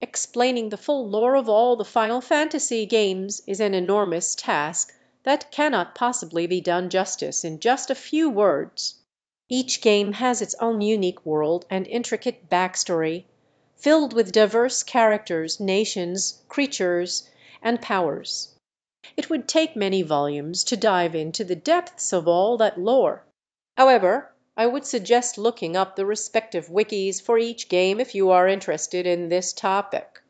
Explaining the full lore of all the Final Fantasy games is an enormous task that cannot possibly be done justice in just a few words. Each game has its own unique world and intricate back story, filled with diverse characters, nations, creatures, and powers. It would take many volumes to dive into the depths of all that lore. However, I would suggest looking up the respective wikis for each game if you are interested in this topic.